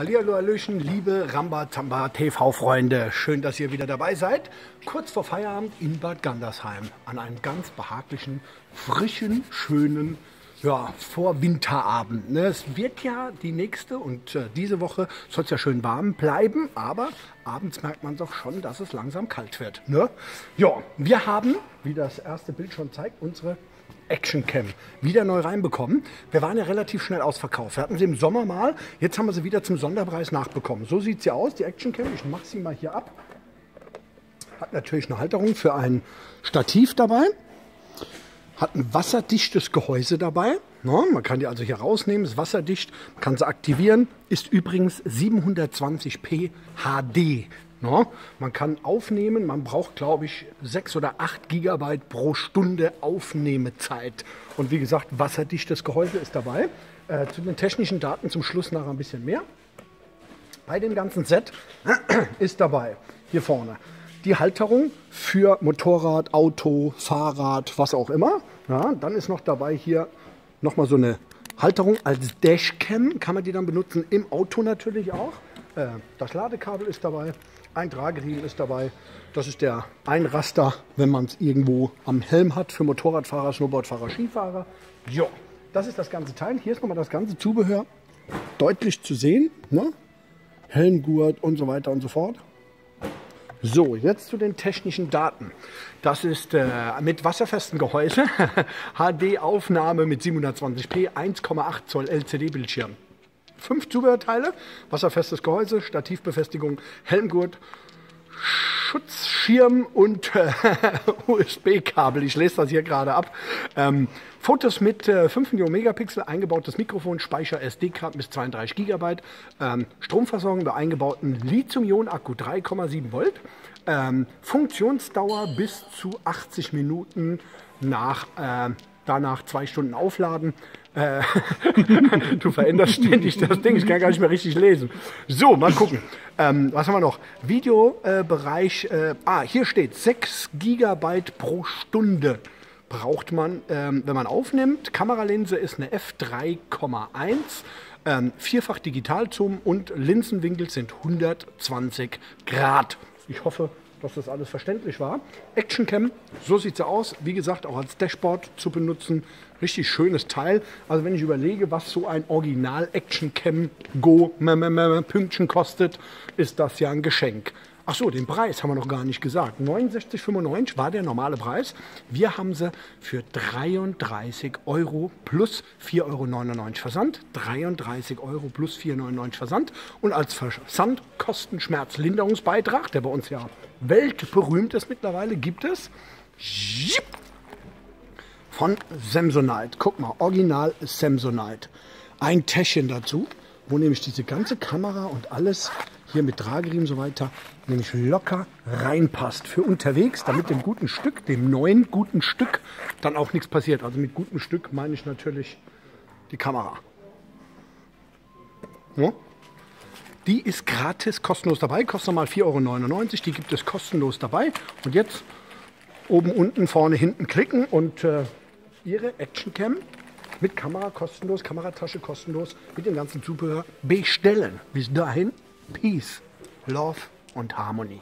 Hallihallo, Hallöchen, liebe Ramba-Zamba TV-Freunde. Schön, dass ihr wieder dabei seid. Kurz vor Feierabend in Bad Gandersheim an einem ganz behaglichen, frischen, schönen ja, Vorwinterabend. Ne? Es wird ja die nächste und äh, diese Woche soll es ja schön warm bleiben, aber abends merkt man doch schon, dass es langsam kalt wird. Ne? Ja, wir haben, wie das erste Bild schon zeigt, unsere Action Cam wieder neu reinbekommen. Wir waren ja relativ schnell ausverkauft. Wir hatten sie im Sommer mal, jetzt haben wir sie wieder zum Sonderpreis nachbekommen. So sieht sie aus, die Action Cam. Ich mache sie mal hier ab. Hat natürlich eine Halterung für ein Stativ dabei. Hat ein wasserdichtes Gehäuse dabei. No, man kann die also hier rausnehmen, ist wasserdicht, kann sie aktivieren. Ist übrigens 720p HD. No, man kann aufnehmen, man braucht glaube ich 6 oder 8 Gigabyte pro Stunde Aufnehmezeit. Und wie gesagt, wasserdichtes Gehäuse ist dabei. Äh, zu den technischen Daten zum Schluss nachher ein bisschen mehr. Bei dem ganzen Set ist dabei hier vorne die Halterung für Motorrad, Auto, Fahrrad, was auch immer. Ja, dann ist noch dabei hier nochmal so eine Halterung als Dashcam. Kann man die dann benutzen im Auto natürlich auch. Äh, das Ladekabel ist dabei. Ein Trageriemen ist dabei. Das ist der Einraster, wenn man es irgendwo am Helm hat für Motorradfahrer, Snowboardfahrer, Skifahrer. Jo, das ist das ganze Teil. Hier ist nochmal das ganze Zubehör deutlich zu sehen. Ne? Helmgurt und so weiter und so fort. So, jetzt zu den technischen Daten. Das ist äh, mit wasserfestem Gehäuse, HD-Aufnahme mit 720p, 1,8 Zoll LCD-Bildschirm. Fünf Zubehörteile, wasserfestes Gehäuse, Stativbefestigung, Helmgurt, Schutzschirm und äh, USB-Kabel. Ich lese das hier gerade ab. Ähm, Fotos mit äh, 5 Millionen Megapixel, eingebautes Mikrofon, Speicher SD-Karten bis 32 GB, ähm, Stromversorgung bei eingebauten Lithium-Ionen-Akku 3,7 Volt, ähm, Funktionsdauer bis zu 80 Minuten nach äh, danach zwei Stunden aufladen. Äh, du veränderst ständig das Ding, ich kann gar nicht mehr richtig lesen. So, mal gucken. Ähm, was haben wir noch? Videobereich, äh, ah, hier steht 6 GB pro Stunde braucht man, ähm, wenn man aufnimmt. Kameralinse ist eine f3,1, ähm, vierfach Digitalzoom und Linsenwinkel sind 120 Grad. Ich hoffe, dass das alles verständlich war. Actioncam, so sieht sie aus. Wie gesagt, auch als Dashboard zu benutzen. Richtig schönes Teil. Also wenn ich überlege, was so ein Original Actioncam Go Pünktchen kostet, ist das ja ein Geschenk. Ach so, den Preis haben wir noch gar nicht gesagt. 69,95 war der normale Preis. Wir haben sie für 33 Euro plus 4,99 Euro Versand. 33 Euro plus 4,99 Euro Versand. Und als Versandkostenschmerzlinderungsbeitrag, der bei uns ja weltberühmt ist mittlerweile, gibt es von Samsonite. Guck mal, Original Samsonite. Ein Täschchen dazu, wo nämlich diese ganze Kamera und alles hier mit Trageriemen und so weiter nämlich locker reinpasst für unterwegs, damit dem guten Stück, dem neuen guten Stück, dann auch nichts passiert. Also mit gutem Stück meine ich natürlich die Kamera. Ja? Die ist gratis, kostenlos dabei, kostet nochmal 4,99 Euro. Die gibt es kostenlos dabei. Und jetzt oben, unten, vorne, hinten klicken und äh, Ihre Actioncam mit Kamera kostenlos, Kameratasche kostenlos, mit dem ganzen Zubehör bestellen. Bis dahin, Peace, Love und Harmonie.